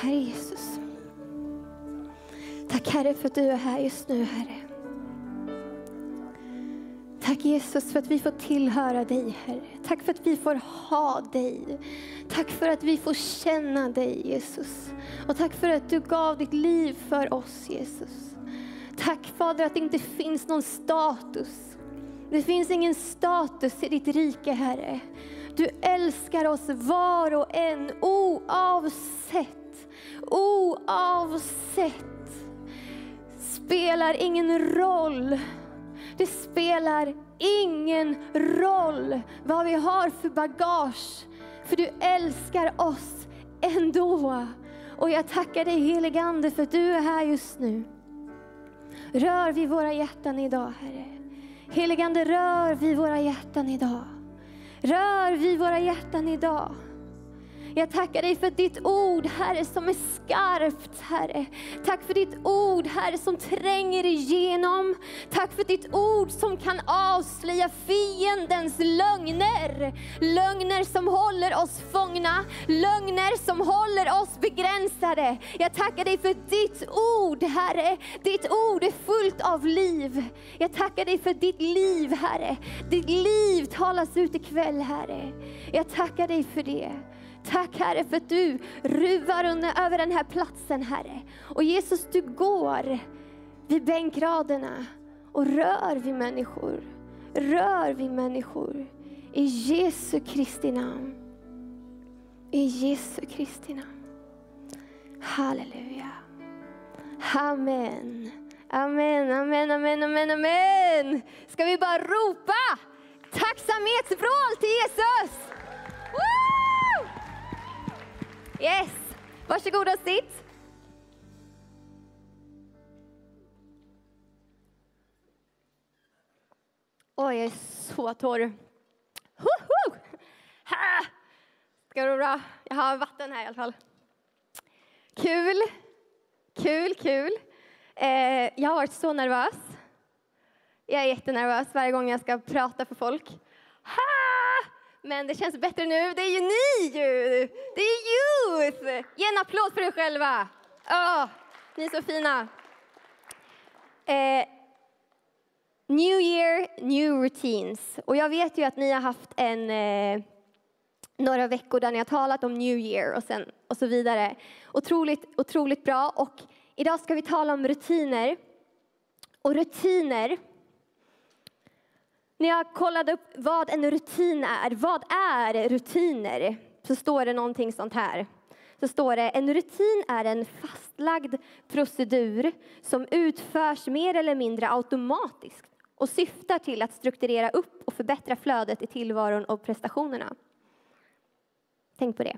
Herre Jesus. Tack Herre för att du är här just nu Herre. Tack Jesus för att vi får tillhöra dig Herre. Tack för att vi får ha dig. Tack för att vi får känna dig Jesus. Och tack för att du gav ditt liv för oss Jesus. Tack Fader att det inte finns någon status. Det finns ingen status i ditt rike Herre. Du älskar oss var och en oavsett, oavsett. Spelar ingen roll. Det spelar ingen roll vad vi har för bagage. För du älskar oss ändå. Och jag tackar dig helige Ande för att du är här just nu. Rör vid våra hjärtan idag Herre. Heligande rör vid våra hjärtan idag. Rör vid våra hjärtan idag. Jag tackar dig för ditt ord, Herre, som är skarpt, Herre. Tack för ditt ord, Herre, som tränger igenom. Tack för ditt ord som kan avslöja fiendens lögner. Lögner som håller oss fångna, lögner som håller oss begränsade. Jag tackar dig för ditt ord, Herre. Ditt ord är fullt av liv. Jag tackar dig för ditt liv, Herre. Ditt liv talas ut ikväll, Herre. Jag tackar dig för det. Tack Herre för att du ruvar under, över den här platsen Herre. Och Jesus du går vid bänkraderna och rör vid människor. Rör vid människor. I Jesu Kristi namn. I Jesu Kristi namn. Halleluja. Amen. Amen, amen, amen, amen, amen. Ska vi bara ropa tacksamhetsvrål till Jesus? Woo! Yes! Varsågoda och sitt. Oj, jag är så torr. Woho! Ha! Ska det gå bra? Jag har vatten här i alla fall. Kul, kul, kul. Eh, jag har varit så nervös. Jag är jättenervös varje gång jag ska prata för folk. Men det känns bättre nu. Det är ju ni ju! Det är youth! Ge en applåd för er själva. Oh, ni är så fina. Eh, new year, new routines. Och jag vet ju att ni har haft en, eh, några veckor där ni har talat om new year och, sen, och så vidare. Otroligt, otroligt bra. Och idag ska vi tala om rutiner. Och rutiner när jag kollade upp vad en rutin är, vad är rutiner? Så står det någonting sånt här. Så står det, en rutin är en fastlagd procedur som utförs mer eller mindre automatiskt och syftar till att strukturera upp och förbättra flödet i tillvaron och prestationerna. Tänk på det.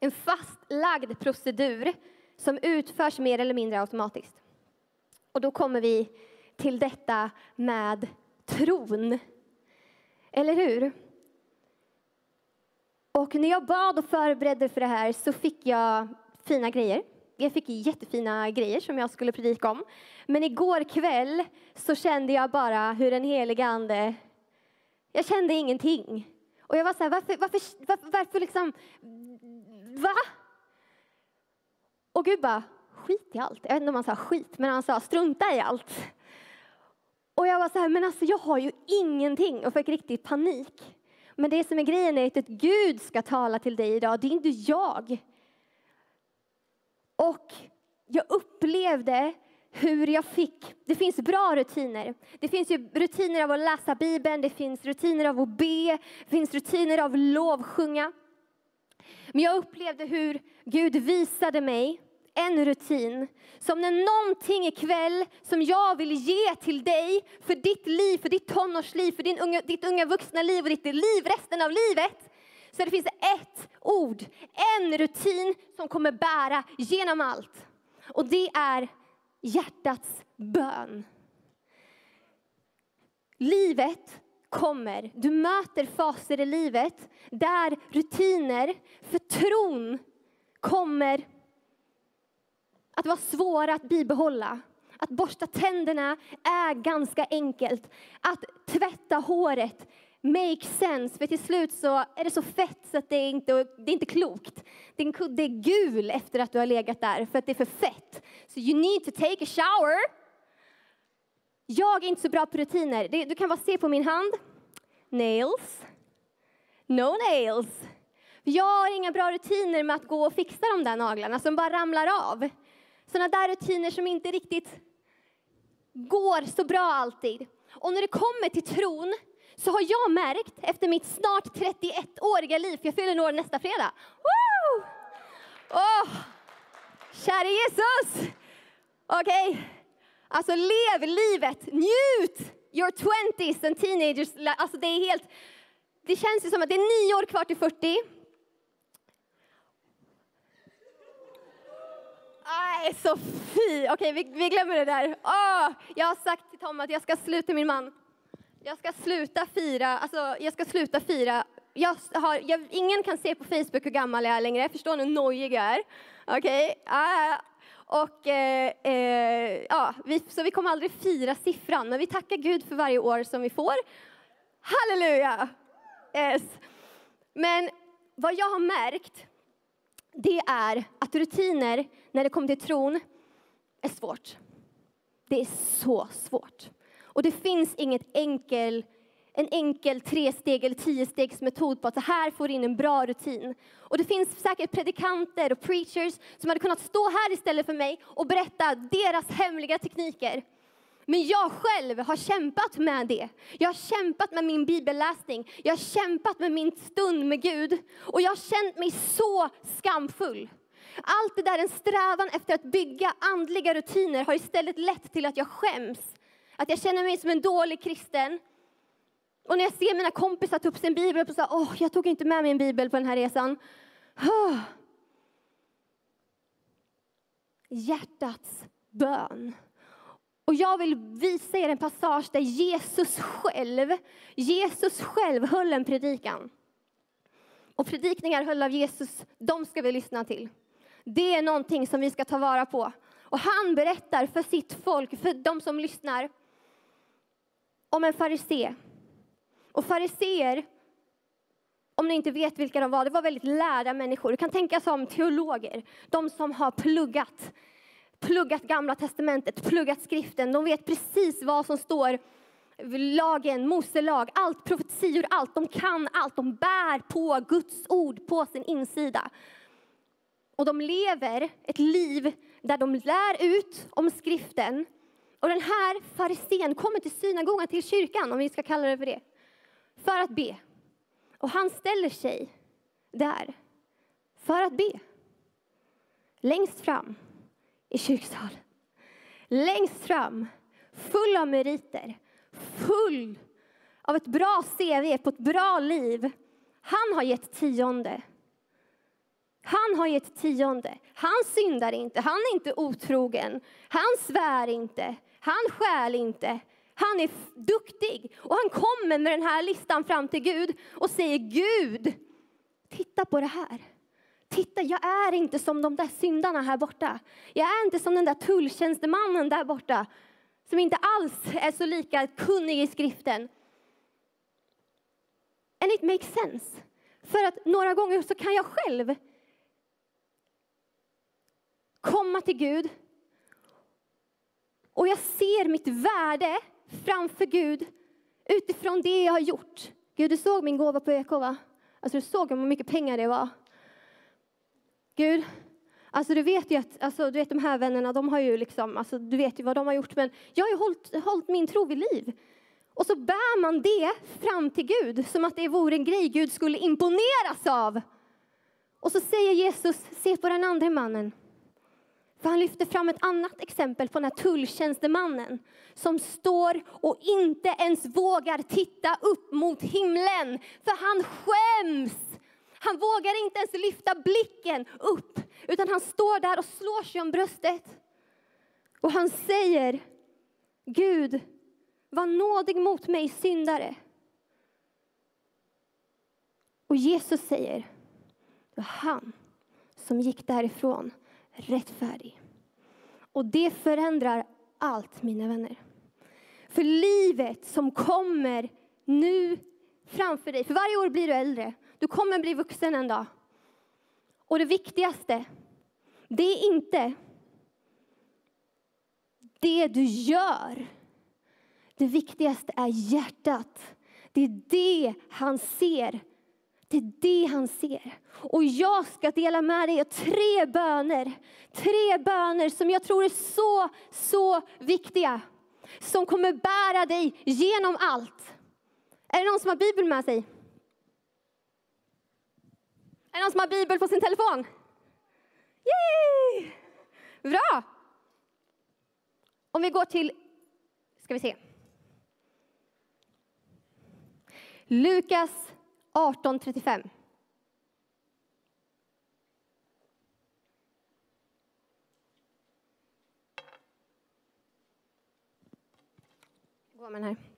En fastlagd procedur som utförs mer eller mindre automatiskt. Och då kommer vi till detta med tron. Eller hur? Och när jag bad och förberedde för det här så fick jag fina grejer. Jag fick jättefina grejer som jag skulle predika om. Men igår kväll så kände jag bara hur den heliga Ande, jag kände ingenting. Och jag var så här, varför, varför, varför, varför liksom, va? Och Gud bara, skit i allt. Jag vet inte om han sa skit, men han sa strunta i allt. Och jag var så här, men alltså jag har ju ingenting och fick riktigt panik. Men det som är grejen är att Gud ska tala till dig idag, det är inte jag. Och jag upplevde hur jag fick, det finns bra rutiner. Det finns ju rutiner av att läsa Bibeln, det finns rutiner av att be, det finns rutiner av att lovsjunga. Men jag upplevde hur Gud visade mig en rutin. Som när någonting ikväll som jag vill ge till dig för ditt liv, för ditt tonårsliv, för din unga, ditt unga vuxna liv och ditt liv resten av livet. Så det finns ett ord, en rutin som kommer bära genom allt. Och det är hjärtats bön. Livet kommer, du möter faser i livet där rutiner för tron kommer att vara svåra att bibehålla. Att borsta tänderna är ganska enkelt. Att tvätta håret make sense. För till slut så är det så fett så att det är inte det är inte klokt. Din kudde är gul efter att du har legat där för att det är för fett. So you need to take a shower. Jag är inte så bra på rutiner. Du kan bara se på min hand. Nails. No nails. Jag har inga bra rutiner med att gå och fixa de där naglarna som bara ramlar av. Sådana där rutiner som inte riktigt går så bra alltid. Och när det kommer till tron så har jag märkt efter mitt snart 31-åriga liv, för jag fyller år nästa fredag. Woo! Oh, kära Jesus! Okej, okay. alltså lev livet, njut your 20s and teenagers. Alltså det är helt, det känns ju som att det är nio år kvar till 40. Nej, så fy! Okej, vi, vi, glömmer det där. Oh, jag har sagt till Tom att jag ska sluta, min man. Jag ska sluta fira, alltså jag ska sluta fira. Jag har, jag, ingen kan se på Facebook hur gammal jag är längre. Förstår ni hur nojig jag är? Okej? Okay. Ah, och, eh, eh, ja, vi, så vi kommer aldrig fira siffran, men vi tackar Gud för varje år som vi får. Halleluja! Yes. Men vad jag har märkt, det är att rutiner när det kommer till tron är svårt. Det är så svårt. Och det finns inget enkel, en enkel tresteg eller tiostegsmetod på att så här får in en bra rutin. Och det finns säkert predikanter och preachers som hade kunnat stå här istället för mig och berätta deras hemliga tekniker. Men jag själv har kämpat med det. Jag har kämpat med min bibelläsning. Jag har kämpat med min stund med Gud. Och jag har känt mig så skamfull. Allt det där, en strävan efter att bygga andliga rutiner har istället lett till att jag skäms. Att jag känner mig som en dålig kristen. Och när jag ser mina kompisar ta upp sin bibel och säga, åh, jag tog inte med min bibel på den här resan. Hjärtats bön. Och jag vill visa er en passage där Jesus själv, Jesus själv höll en predikan. Och predikningar höll av Jesus, de ska vi lyssna till. Det är någonting som vi ska ta vara på. Och han berättar för sitt folk, för de som lyssnar, om en farisé. Och fariseer, om ni inte vet vilka de var, det var väldigt lärda människor. Du kan tänka som teologer, de som har pluggat pluggat Gamla Testamentet, pluggat skriften. De vet precis vad som står lagen, Mose lag, allt, profetior, allt. De kan allt. De bär på Guds ord på sin insida. Och de lever ett liv där de lär ut om skriften. Och den här farisén kommer till synagogan, till kyrkan, om vi ska kalla det för det, för att be. Och han ställer sig där för att be. Längst fram i kyrksalen. Längst fram, full av meriter, full av ett bra CV på ett bra liv. Han har gett tionde. Han har gett tionde. Han syndar inte, han är inte otrogen. Han svär inte, han stjäl inte. Han är duktig. Och han kommer med den här listan fram till Gud och säger Gud, titta på det här. Titta, jag är inte som de där syndarna här borta. Jag är inte som den där tulltjänstemannen där borta som inte alls är så lika kunnig i skriften. And it makes sense. För att några gånger så kan jag själv komma till Gud och jag ser mitt värde framför Gud utifrån det jag har gjort. Gud, du såg min gåva på Ekova. va? Alltså, du såg hur mycket pengar det var. Gud, alltså du vet ju att alltså, du vet, de här vännerna, de har ju liksom, alltså, du vet ju vad de har gjort, men jag har ju hållit, hållit min tro vid liv. Och så bär man det fram till Gud som att det vore en grej Gud skulle imponeras av. Och så säger Jesus, se på den andra mannen. För han lyfter fram ett annat exempel på den här tulltjänstemannen som står och inte ens vågar titta upp mot himlen för han skäms han vågar inte ens lyfta blicken upp, utan han står där och slår sig om bröstet. Och han säger, Gud, var nådig mot mig syndare. Och Jesus säger, det var han som gick därifrån rättfärdig. Och det förändrar allt, mina vänner. För livet som kommer nu framför dig. För varje år blir du äldre. Du kommer bli vuxen en dag. Och det viktigaste, det är inte det du gör. Det viktigaste är hjärtat. Det är det han ser. Det är det han ser. Och jag ska dela med dig av tre böner. Tre böner som jag tror är så, så viktiga. Som kommer bära dig genom allt. Är det någon som har Bibeln med sig? Är det någon som har Bibel på sin telefon? Yay! Bra! Om vi går till, ska vi se. Lukas 18.35. Gå med den här.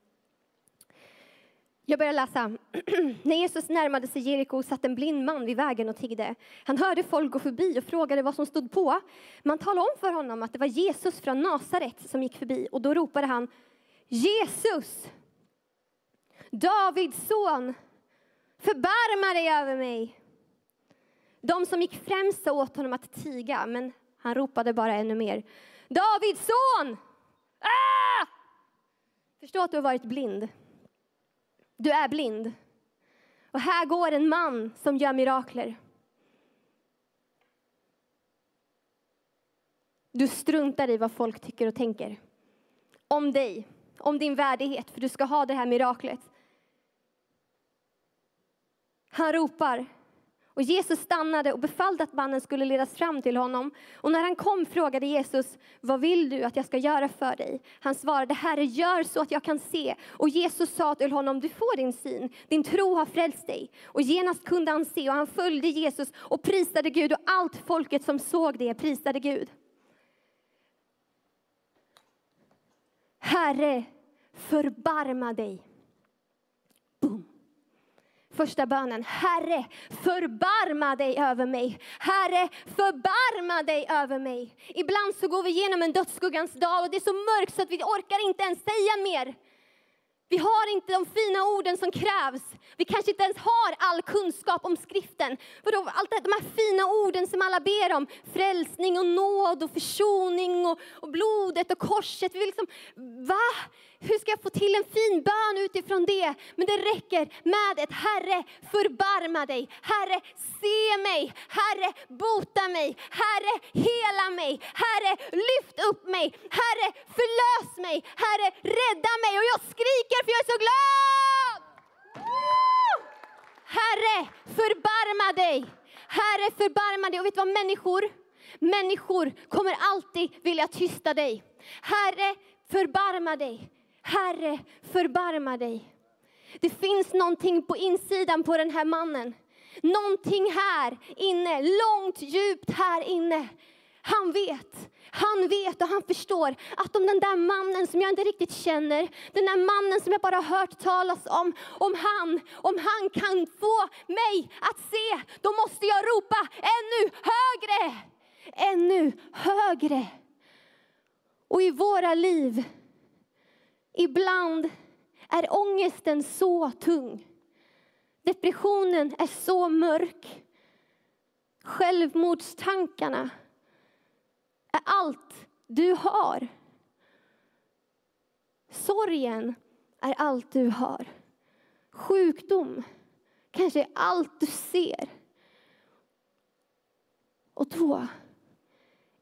Jag börjar läsa. När Jesus närmade sig Jeriko satt en blind man vid vägen och tiggde. Han hörde folk gå förbi och frågade vad som stod på. Man talade om för honom att det var Jesus från Nasaret som gick förbi och då ropade han Jesus, Davids son, förbarma dig över mig. De som gick främst sa åt honom att tiga, men han ropade bara ännu mer. Davids son! Ah! Förstå att du har varit blind. Du är blind. Och här går en man som gör mirakler. Du struntar i vad folk tycker och tänker om dig, om din värdighet, för du ska ha det här miraklet. Han ropar och Jesus stannade och befallde att mannen skulle ledas fram till honom. Och när han kom frågade Jesus, vad vill du att jag ska göra för dig? Han svarade, Herre, gör så att jag kan se. Och Jesus sa till honom, du får din syn, din tro har frälst dig. Och genast kunde han se och han följde Jesus och prisade Gud och allt folket som såg det prisade Gud. Herre, förbarma dig. Boom. Första bönen. Herre, förbarma dig över mig. Herre, förbarma dig över mig. Ibland så går vi igenom en dödsskuggans dag och det är så mörkt så att vi orkar inte ens säga mer. Vi har inte de fina orden som krävs. Vi kanske inte ens har all kunskap om skriften. För då, allt de här fina orden som alla ber om, frälsning och nåd och försoning och, och blodet och korset. Vi vill liksom, va? Hur ska jag få till en fin bön utifrån det? Men det räcker med ett Herre, förbarma dig. Herre, se mig. Herre, bota mig. Herre, hela mig. Herre, lyft upp mig. Herre, förlös mig. Herre, rädda mig. Och jag skriker för jag är så glad! Herre, förbarma dig. Herre, förbarma dig. Och vet du vad människor, människor kommer alltid vilja tysta dig. Herre, förbarma dig. Herre, förbarma dig. Det finns någonting på insidan på den här mannen. Någonting här inne, långt djupt här inne. Han vet, han vet och han förstår att om den där mannen som jag inte riktigt känner, den där mannen som jag bara hört talas om, om han, om han kan få mig att se, då måste jag ropa ännu högre, ännu högre. Och i våra liv Ibland är ångesten så tung. Depressionen är så mörk. Självmordstankarna är allt du har. Sorgen är allt du har. Sjukdom kanske är allt du ser. Och då,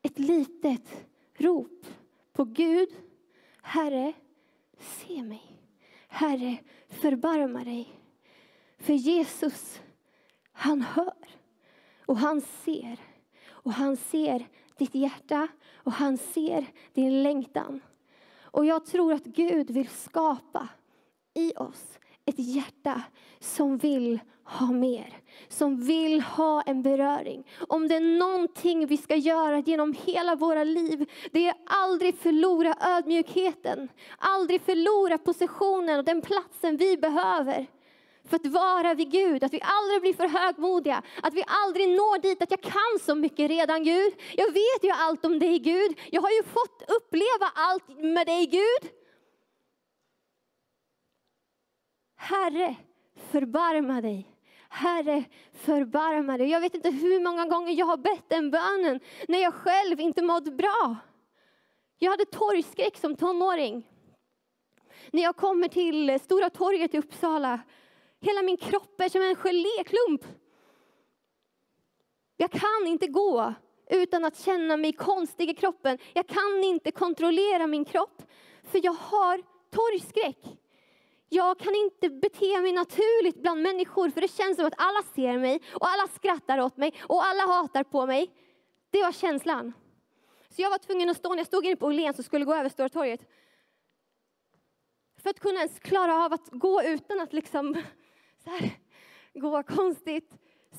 ett litet rop på Gud, Herre, se mig. Herre, förbarma dig. För Jesus, han hör och han ser. Och han ser ditt hjärta och han ser din längtan. Och jag tror att Gud vill skapa i oss ett hjärta som vill ha mer, som vill ha en beröring. Om det är någonting vi ska göra genom hela våra liv, det är aldrig förlora ödmjukheten, aldrig förlora positionen och den platsen vi behöver för att vara vid Gud, att vi aldrig blir för högmodiga, att vi aldrig når dit att jag kan så mycket redan Gud. Jag vet ju allt om dig Gud, jag har ju fått uppleva allt med dig Gud. Herre, förbarma dig. Herre, förbarma dig. Jag vet inte hur många gånger jag har bett den bönen när jag själv inte mådde bra. Jag hade torgskräck som tonåring. När jag kommer till Stora torget i Uppsala, hela min kropp är som en geléklump. Jag kan inte gå utan att känna mig konstig i kroppen. Jag kan inte kontrollera min kropp, för jag har torgskräck. Jag kan inte bete mig naturligt bland människor, för det känns som att alla ser mig och alla skrattar åt mig och alla hatar på mig. Det var känslan. Så jag var tvungen att stå, när jag stod inne på Åhléns och skulle gå över Stora torget, för att kunna ens klara av att gå utan att liksom så här, gå konstigt,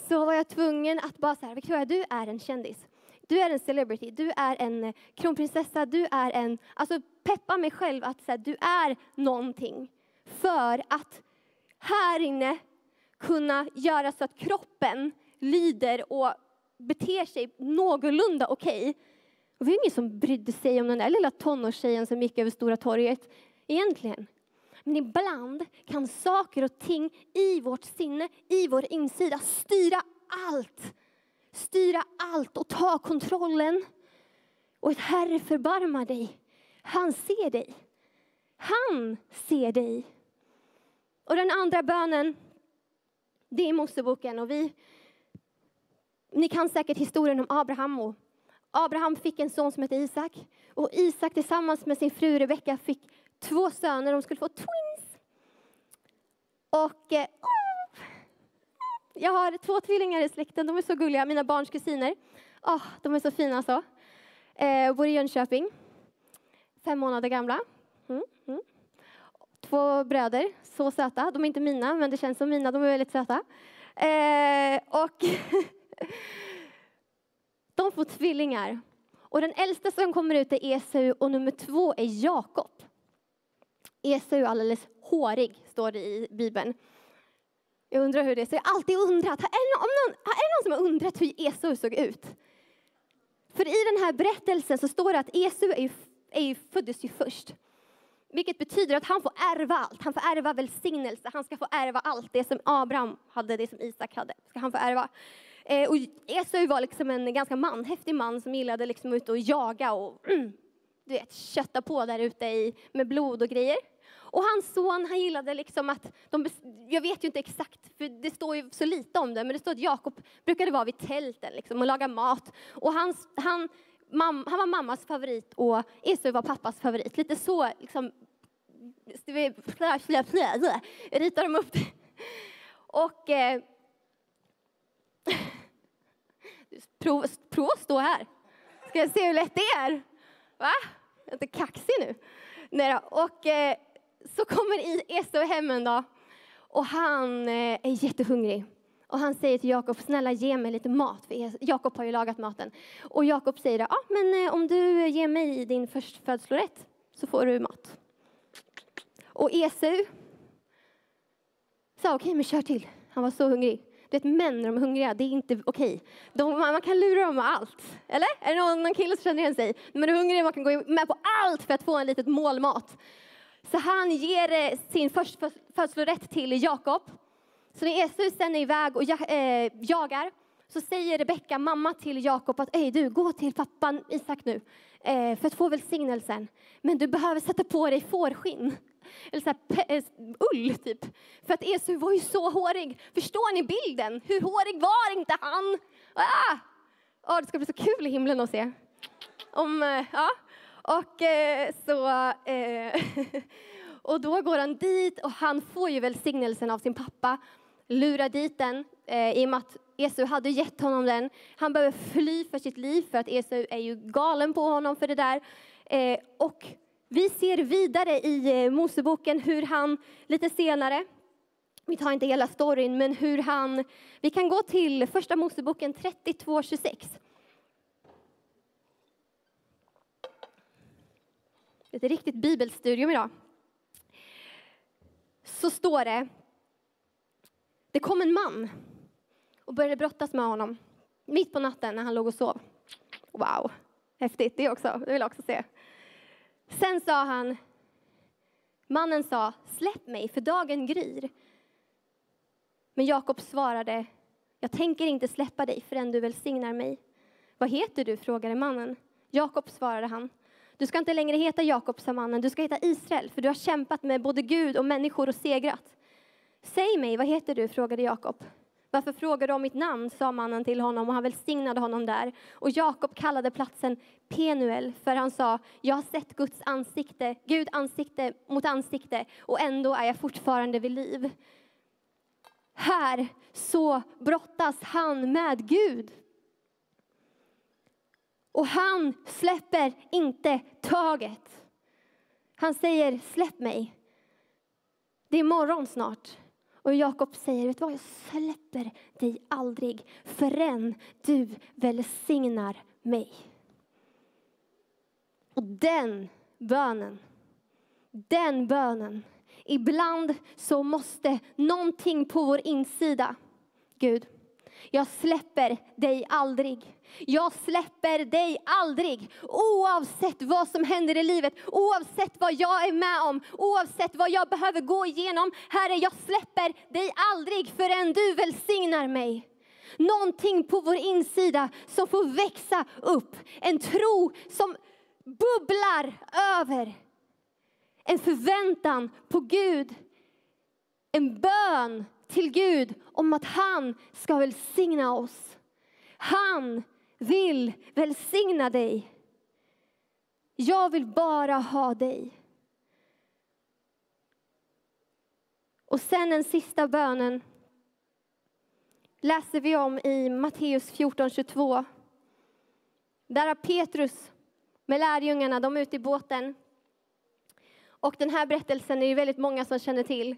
så var jag tvungen att bara så här, Victoria, du är en kändis. Du är en celebrity, du är en eh, kronprinsessa, du är en... Alltså peppa mig själv att säga du är någonting. För att här inne kunna göra så att kroppen lyder och beter sig någorlunda okej. Okay. det var ingen som brydde sig om den där lilla tonårstjejen som gick över Stora torget egentligen. Men ibland kan saker och ting i vårt sinne, i vår insida, styra allt. Styra allt och ta kontrollen. Och ett Herre förbarmar dig. Han ser dig. Han ser dig. Och den andra bönen, det är Moseboken. Och vi, ni kan säkert historien om Abraham. Och Abraham fick en son som hette Isak. Och Isak tillsammans med sin fru Rebecka fick två söner. De skulle få twins. Och eh, jag har två tvillingar i släkten. De är så gulliga. Mina barns kusiner. Oh, de är så fina så. Eh, bor i Jönköping. Fem månader gamla. Mm. Två bröder, så söta. De är inte mina, men det känns som mina. De är väldigt söta. Eh, och de får tvillingar. Och den äldsta som kommer ut är Esau och nummer två är Jakob. Esau är alldeles hårig, står det i Bibeln. Jag undrar hur det är. Så jag har alltid undrat, är det någon, någon, är det någon som har undrat hur Esau såg ut? För i den här berättelsen så står det att Esau är ju, är ju, föddes ju först. Vilket betyder att han får ärva allt. Han får ärva välsignelse. Han ska få ärva allt. Det som Abraham hade, det som Isak hade, ska han få ärva. Eh, och Esau var liksom en ganska manhäftig man som gillade liksom ut och jaga och mm, du vet, kötta på där ute i, med blod och grejer. Och hans son, han gillade liksom att, de, jag vet ju inte exakt, för det står ju så lite om det, men det står att Jakob brukade vara vid tälten liksom, och laga mat. Och hans, han, mam, han var mammas favorit och Esau var pappas favorit. Lite så liksom, ritar de upp det. Och eh, prova, prov att stå här. Ska jag se hur lätt det är? Va? Jag är inte kaxig nu. Nej. Och eh, så kommer Esau hem en dag och han eh, är jättehungrig. Och han säger till Jakob, snälla ge mig lite mat, för Jakob har ju lagat maten. Och Jakob säger, ja men eh, om du ger mig din förstfödslorätt så får du mat. Och Esau sa, okej okay, men kör till. Han var så hungrig. Du vet män när de är hungriga, det är inte okej. Okay. man kan lura dem med allt. Eller? Är det någon, någon kille som känner igen sig? Men man är hungrig man kan gå med på allt för att få en litet mål mat. Så han ger eh, sin förstfödslorätt till Jakob. Så när Esau sen är iväg och eh, jagar så säger Rebecka, mamma till Jakob, att Ej, du, gå till pappan Isak nu eh, för att få välsignelsen. Men du behöver sätta på dig fårskinn. Eller så här, eh, ull, typ. För att Esau var ju så hårig. Förstår ni bilden? Hur hårig var inte han? Ah! Oh, det ska bli så kul i himlen att se. Om, eh, ja. Och eh, så... Eh, och då går han dit och han får ju välsignelsen av sin pappa. Lurar dit den eh, i och med att Esau hade gett honom den. Han behöver fly för sitt liv för att Esau är ju galen på honom för det där. Eh, och vi ser vidare i eh, Moseboken hur han lite senare vi tar inte hela storyn, men hur han... Vi kan gå till Första Moseboken 32.26. ett riktigt bibelstudium idag. Så står det, det kom en man och började brottas med honom mitt på natten när han låg och sov. Wow, häftigt det också, det vill jag också se. Sen sa han, mannen sa, släpp mig för dagen gryr. Men Jakob svarade, jag tänker inte släppa dig förrän du välsignar mig. Vad heter du? frågade mannen. Jakob svarade han. Du ska inte längre heta Jakob, sa mannen, du ska heta Israel, för du har kämpat med både Gud och människor och segrat. Säg mig, vad heter du? frågade Jakob. Varför frågar du om mitt namn? sa mannen till honom och han välsignade honom där. Och Jakob kallade platsen Penuel, för han sa, jag har sett Guds ansikte, Gud ansikte mot ansikte och ändå är jag fortfarande vid liv. Här så brottas han med Gud. Och han släpper inte taget. Han säger, släpp mig. Det är morgon snart. Och Jakob säger, vet du vad, jag släpper dig aldrig förrän du välsignar mig. Och den bönen, den bönen, ibland så måste någonting på vår insida, Gud, jag släpper dig aldrig. Jag släpper dig aldrig. Oavsett vad som händer i livet, oavsett vad jag är med om, oavsett vad jag behöver gå igenom. Herre, jag släpper dig aldrig förrän du välsignar mig. Någonting på vår insida som får växa upp. En tro som bubblar över. En förväntan på Gud. En bön till Gud om att han ska välsigna oss. Han vill välsigna dig. Jag vill bara ha dig. Och sen den sista bönen läser vi om i Matteus 14.22. Där har Petrus med lärjungarna, de är ute i båten. Och den här berättelsen är det väldigt många som känner till.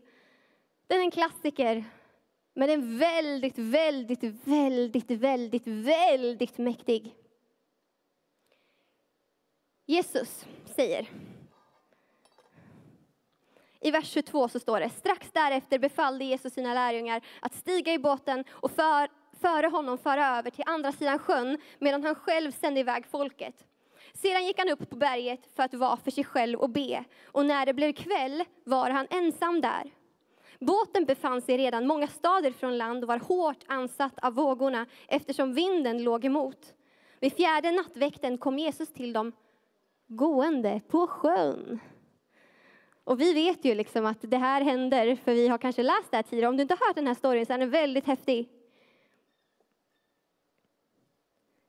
Den är en klassiker, men den är väldigt, väldigt, väldigt, väldigt, väldigt mäktig. Jesus säger i vers 22 så står det, strax därefter befallde Jesus sina lärjungar att stiga i båten och för, före honom föra över till andra sidan sjön medan han själv sände iväg folket. Sedan gick han upp på berget för att vara för sig själv och be, och när det blev kväll var han ensam där. Båten befann sig redan många stader från land och var hårt ansatt av vågorna eftersom vinden låg emot. Vid fjärde nattväkten kom Jesus till dem gående på sjön. Och vi vet ju liksom att det här händer, för vi har kanske läst det här tidigare. Om du inte har hört den här storyn så är den väldigt häftig.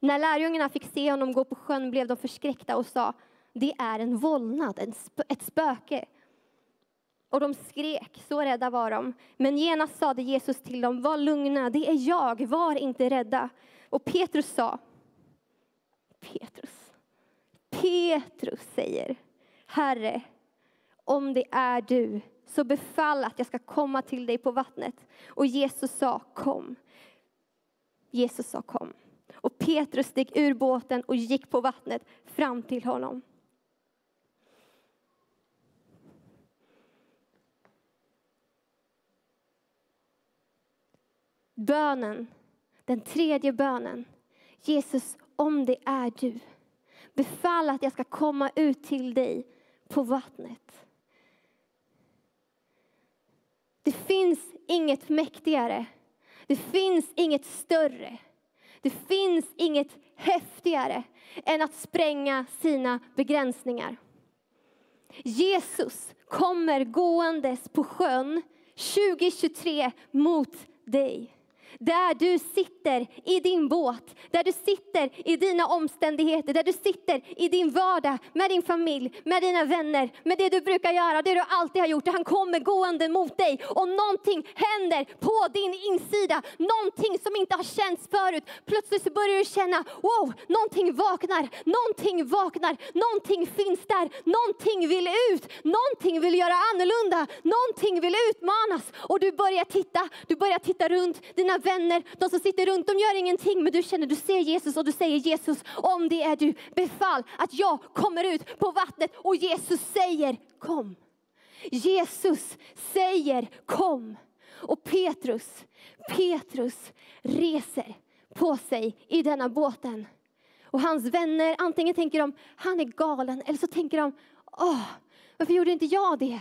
När lärjungarna fick se honom gå på sjön blev de förskräckta och sa, det är en vålnad, ett spöke. Och de skrek, så rädda var de. Men genast sade Jesus till dem, var lugna, det är jag, var inte rädda. Och Petrus sa, Petrus, Petrus säger, Herre, om det är du, så befall att jag ska komma till dig på vattnet. Och Jesus sa, kom. Jesus sa, kom. Och Petrus steg ur båten och gick på vattnet fram till honom. Bönen, den tredje bönen. Jesus, om det är du, befall att jag ska komma ut till dig på vattnet. Det finns inget mäktigare, det finns inget större, det finns inget häftigare än att spränga sina begränsningar. Jesus kommer gåendes på sjön 2023 mot dig. Där du sitter i din båt, där du sitter i dina omständigheter, där du sitter i din vardag med din familj, med dina vänner, med det du brukar göra, det du alltid har gjort. Han kommer gående mot dig och någonting händer på din insida, någonting som inte har känts förut. Plötsligt så börjar du känna, wow, någonting vaknar, någonting vaknar, någonting finns där, någonting vill ut, någonting vill göra annorlunda, någonting vill utmanas och du börjar titta, du börjar titta runt dina vänner, de som sitter runt, de gör ingenting, men du känner, du ser Jesus och du säger Jesus, om det är du, befall att jag kommer ut på vattnet och Jesus säger kom. Jesus säger kom. Och Petrus, Petrus reser på sig i denna båten. Och hans vänner, antingen tänker de, han är galen, eller så tänker de, åh, varför gjorde inte jag det?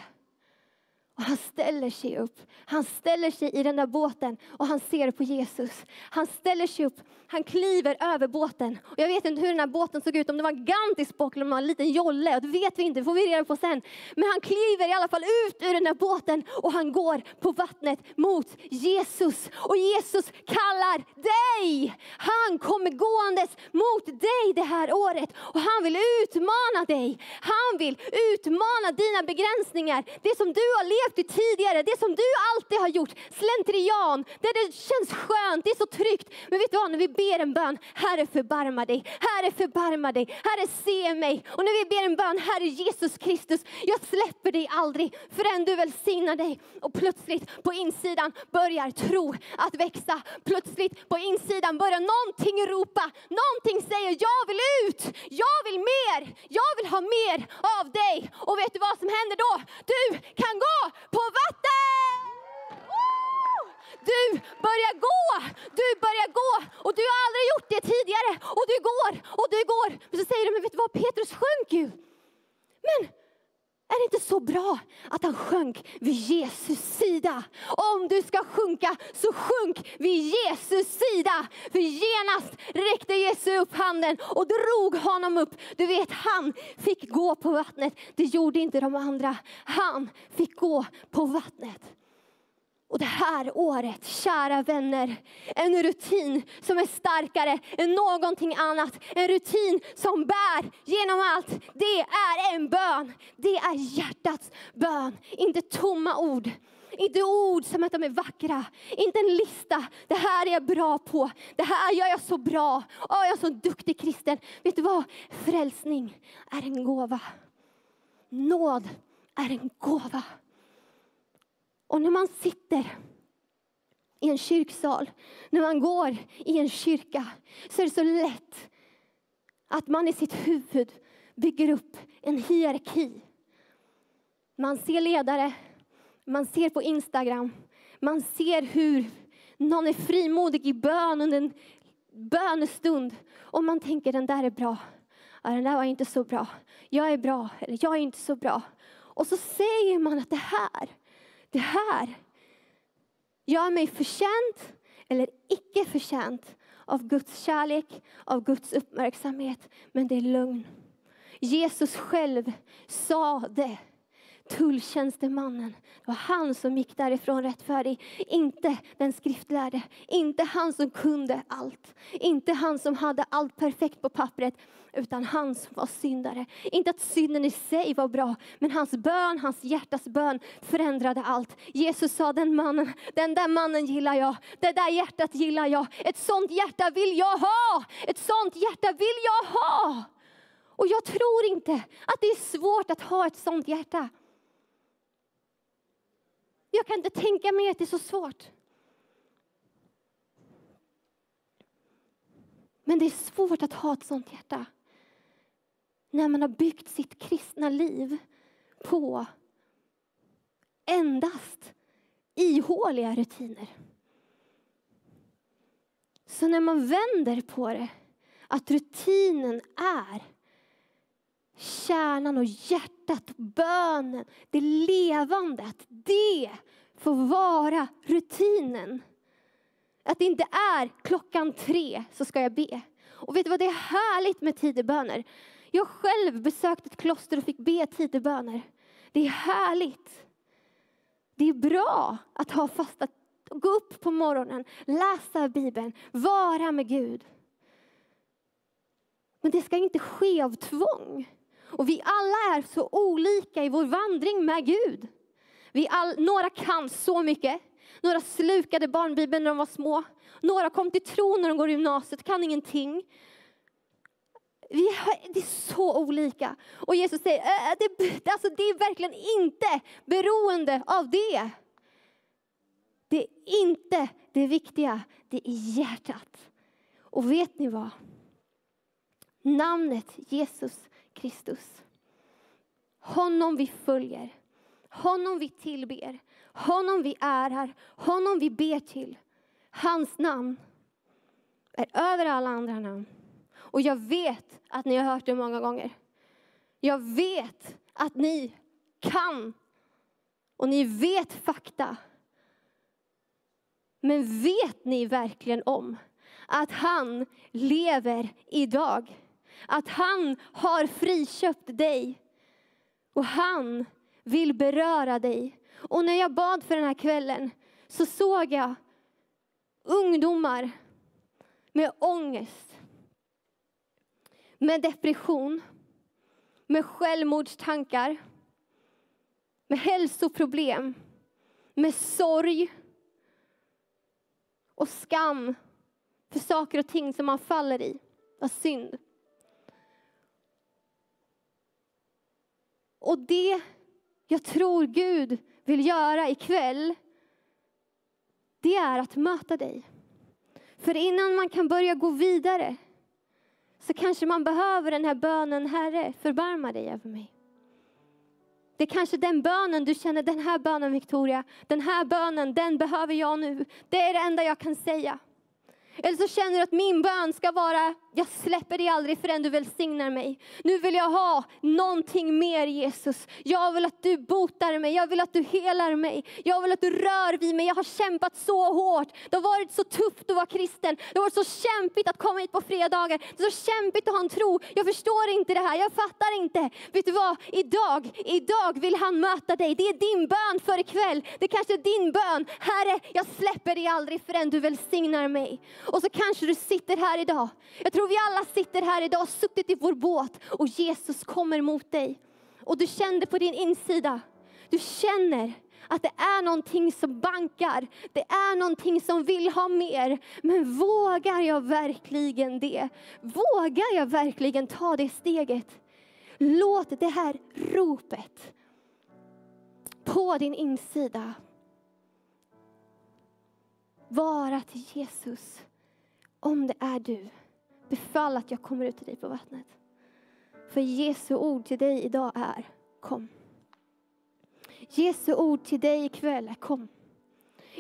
Och han ställer sig upp. Han ställer sig i den där båten och han ser på Jesus. Han ställer sig upp, han kliver över båten. Och jag vet inte hur den här båten såg ut, om det var en gigantisk båt eller om det var en liten jolle. Det vet vi inte, det får vi reda på sen. Men han kliver i alla fall ut ur den där båten och han går på vattnet mot Jesus. Och Jesus kallar dig. Han kommer gåendes mot dig det här året. Och han vill utmana dig. Han vill utmana dina begränsningar. Det som du har levt i tidigare, det som du alltid har gjort. Slentrian, där det känns skönt, det är så tryggt. Men vet du vad, när vi ber en bön, Herre förbarma dig, Herre förbarma dig, Herre se mig. Och när vi ber en bön, Herre Jesus Kristus, jag släpper dig aldrig förrän du välsignar dig. Och plötsligt på insidan börjar tro att växa. Plötsligt på insidan börjar någonting ropa, någonting säger jag vill ut, jag vill mer, jag vill ha mer av dig. Och vet du vad som händer då? Du kan gå på vatten! Du börjar gå, du börjar gå och du har aldrig gjort det tidigare och du går och du går. Men så säger de, men vet du vad, Petrus sjönk ju. Men är det inte så bra att han sjönk vid Jesus sida? Om du ska sjunka, så sjunk vid Jesus sida. För genast räckte Jesus upp handen och drog honom upp. Du vet, han fick gå på vattnet. Det gjorde inte de andra. Han fick gå på vattnet. Och det här året, kära vänner, en rutin som är starkare än någonting annat. En rutin som bär genom allt. Det är en bön. Det är hjärtats bön, inte tomma ord. Inte ord som att de är vackra, inte en lista. Det här är jag bra på, det här gör jag så bra. Åh, jag är så duktig kristen. Vet du vad? Frälsning är en gåva. Nåd är en gåva. Och när man sitter i en kyrksal, när man går i en kyrka, så är det så lätt att man i sitt huvud bygger upp en hierarki. Man ser ledare, man ser på Instagram, man ser hur någon är frimodig i bön under en bönestund. Och man tänker den där är bra. Ja, den där var inte så bra. Jag är bra, eller jag är inte så bra. Och så säger man att det här det här gör mig förtjänt eller icke förtjänt av Guds kärlek, av Guds uppmärksamhet. Men det är lögn. Jesus själv sa det. Tulltjänstemannen, det var han som gick därifrån rättfärdig. Inte den skriftlärde, inte han som kunde allt. Inte han som hade allt perfekt på pappret utan han som var syndare. Inte att synden i sig var bra, men hans bön, hans hjärtas bön förändrade allt. Jesus sa, den mannen, den där mannen gillar jag, det där hjärtat gillar jag. Ett sånt hjärta vill jag ha, ett sånt hjärta vill jag ha. Och jag tror inte att det är svårt att ha ett sånt hjärta. Jag kan inte tänka mig att det är så svårt. Men det är svårt att ha ett sånt hjärta när man har byggt sitt kristna liv på endast ihåliga rutiner. Så när man vänder på det, att rutinen är kärnan och hjärtat, bönen, det levande, att det får vara rutinen. Att det inte är klockan tre så ska jag be. Och vet du vad, det är härligt med tideböner. Jag själv besökte ett kloster och fick be tideböner. Det är härligt. Det är bra att ha fasta, gå upp på morgonen, läsa Bibeln, vara med Gud. Men det ska inte ske av tvång. Och vi alla är så olika i vår vandring med Gud. Vi all, några kan så mycket. Några slukade barnbibeln när de var små. Några kom till tro när de går i gymnasiet, kan ingenting. Vi det är så olika. Och Jesus säger, äh, det, alltså det är verkligen inte beroende av det. Det är inte det viktiga, det är hjärtat. Och vet ni vad? Namnet Jesus Kristus. Honom vi följer, honom vi tillber, honom vi ärar, honom vi ber till. Hans namn är över alla andra namn. Och jag vet att ni har hört det många gånger. Jag vet att ni kan och ni vet fakta. Men vet ni verkligen om att han lever idag? Att han har friköpt dig och han vill beröra dig. Och när jag bad för den här kvällen så såg jag ungdomar med ångest, med depression, med självmordstankar, med hälsoproblem, med sorg och skam för saker och ting som man faller i av synd. Och det jag tror Gud vill göra ikväll, det är att möta dig. För innan man kan börja gå vidare så kanske man behöver den här bönen, Herre, förbarma dig över mig. Det är kanske den bönen du känner, den här bönen Victoria, den här bönen, den behöver jag nu. Det är det enda jag kan säga. Eller så känner du att min bön ska vara, jag släpper dig aldrig förrän du välsignar mig. Nu vill jag ha någonting mer Jesus. Jag vill att du botar mig, jag vill att du helar mig. Jag vill att du rör vid mig. Jag har kämpat så hårt. Det har varit så tufft att vara kristen. Det har varit så kämpigt att komma hit på fredagar. Det är så kämpigt att ha en tro. Jag förstår inte det här, jag fattar inte. Vet du vad? Idag, idag vill han möta dig. Det är din bön för ikväll. Det kanske är din bön. Herre, jag släpper dig aldrig förrän du välsignar mig. Och så kanske du sitter här idag. Jag tror tror vi alla sitter här idag, suttit i vår båt och Jesus kommer mot dig. Och du kände på din insida, du känner att det är någonting som bankar. Det är någonting som vill ha mer. Men vågar jag verkligen det? Vågar jag verkligen ta det steget? Låt det här ropet på din insida vara till Jesus om det är du, befall att jag kommer ut till dig på vattnet. För Jesu ord till dig idag är kom. Jesu ord till dig ikväll är kom.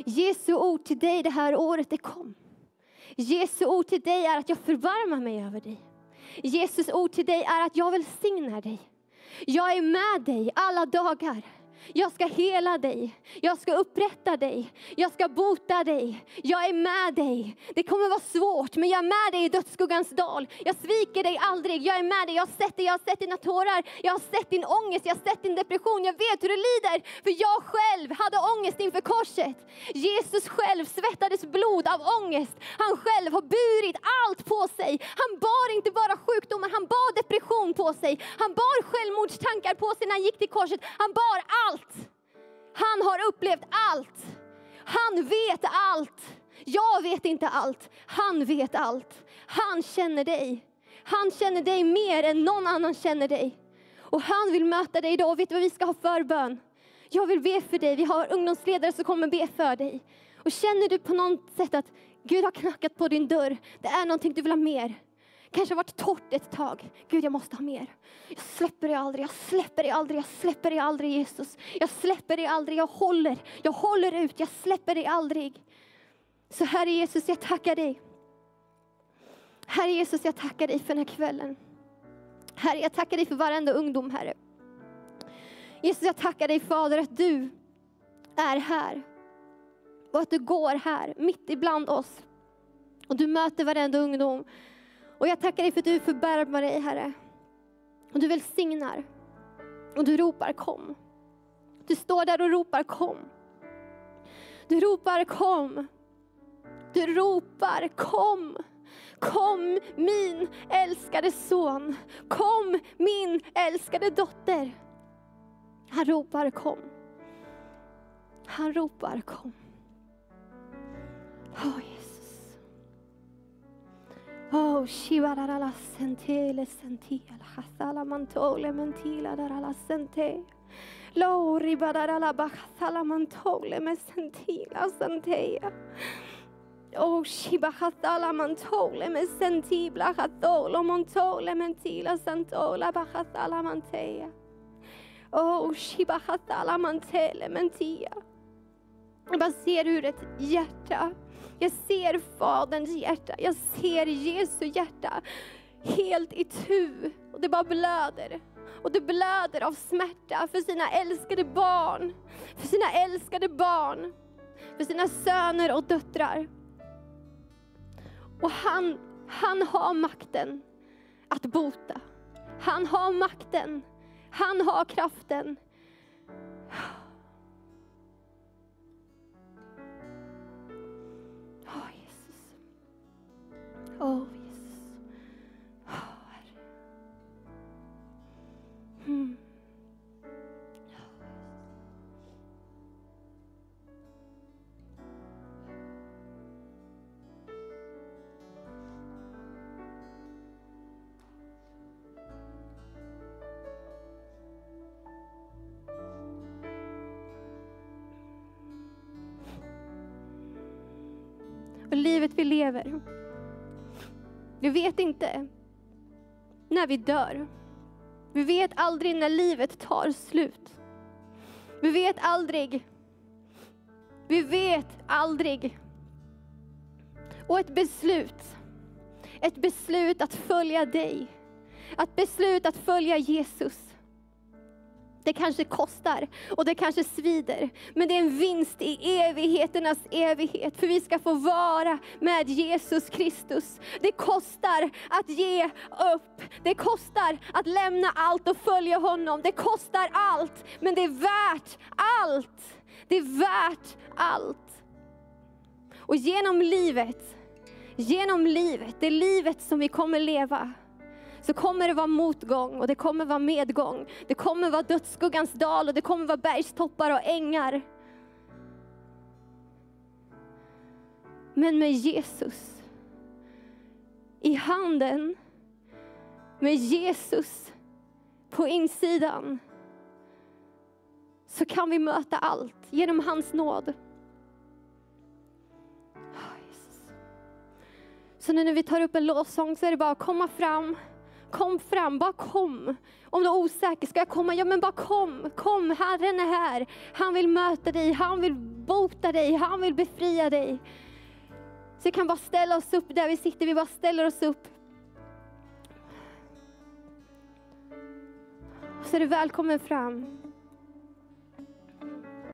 Jesu ord till dig det här året är kom. Jesu ord till dig är att jag förvarmar mig över dig. Jesus ord till dig är att jag välsignar dig. Jag är med dig alla dagar. Jag ska hela dig. Jag ska upprätta dig. Jag ska bota dig. Jag är med dig. Det kommer vara svårt, men jag är med dig i dödsskuggans dal. Jag sviker dig aldrig. Jag är med dig. Jag har sett dig. Jag har sett dina tårar. Jag har sett din ångest. Jag har sett din depression. Jag vet hur du lider. För jag själv hade ångest inför korset. Jesus själv svettades blod av ångest. Han själv har burit allt på sig. Han bar inte bara sjukdomar, han bar depression på sig. Han bar självmordstankar på sig när han gick till korset. Han bar allt. Han har upplevt allt. Han vet allt. Jag vet inte allt. Han vet allt. Han känner dig. Han känner dig mer än någon annan känner dig. Och han vill möta dig idag. Och vet du vad vi ska ha för bön? Jag vill be för dig. Vi har ungdomsledare som kommer be för dig. Och känner du på något sätt att Gud har knackat på din dörr, det är någonting du vill ha mer kanske varit torrt ett tag. Gud, jag måste ha mer. Jag släpper dig aldrig, jag släpper dig aldrig, jag släpper dig aldrig Jesus. Jag släpper dig aldrig, jag håller, jag håller ut, jag släpper dig aldrig. Så Herre Jesus, jag tackar dig. Herre Jesus, jag tackar dig för den här kvällen. Herre, jag tackar dig för varenda ungdom, Herre. Jesus, jag tackar dig Fader att du är här. Och att du går här, mitt ibland oss. Och du möter varenda ungdom. Och jag tackar dig för att du förbarmar dig, Herre. Och du välsignar. Och du ropar kom. Du står där och ropar kom. Du ropar kom. Du ropar kom. Kom min älskade son. Kom min älskade dotter. Han ropar kom. Han ropar kom. Oh, Oh, shivarara la sentele senti al hasala mantole mentila dara la sente. Lo ribadara la bachasala mantole me sentila sentea. Oh, shibachatala mantole me sentibla hatolo montole mentila santola bahasala mantea. Oh, shibachatala mantele mentia. Jag bara ser ur ett hjärta jag ser Faderns hjärta, jag ser Jesu hjärta helt i tu och det bara blöder. och det blöder av smärta för sina älskade barn, för sina älskade barn, för sina söner och döttrar. Och han, han har makten att bota. Han har makten, han har kraften. Oh, Åh Jesus. Oh, Herre. Mm. Och livet vi lever, vi vet inte när vi dör. Vi vet aldrig när livet tar slut. Vi vet aldrig. Vi vet aldrig. Och ett beslut, ett beslut att följa dig, Ett beslut att följa Jesus. Det kanske kostar och det kanske svider, men det är en vinst i evigheternas evighet, för vi ska få vara med Jesus Kristus. Det kostar att ge upp, det kostar att lämna allt och följa honom. Det kostar allt, men det är värt allt. Det är värt allt. Och genom livet, genom livet, det livet som vi kommer leva, så kommer det vara motgång och det kommer vara medgång. Det kommer vara dödsskuggans dal och det kommer vara bergstoppar och ängar. Men med Jesus i handen, med Jesus på insidan, så kan vi möta allt genom hans nåd. Ah, så nu när vi tar upp en lovsång så är det bara att komma fram Kom fram, bara kom. Om du är osäker, ska jag komma? Ja men bara kom, kom, Herren är här. Han vill möta dig, han vill bota dig, han vill befria dig. Så vi kan bara ställa oss upp där vi sitter, vi bara ställer oss upp. Så är du välkommen fram.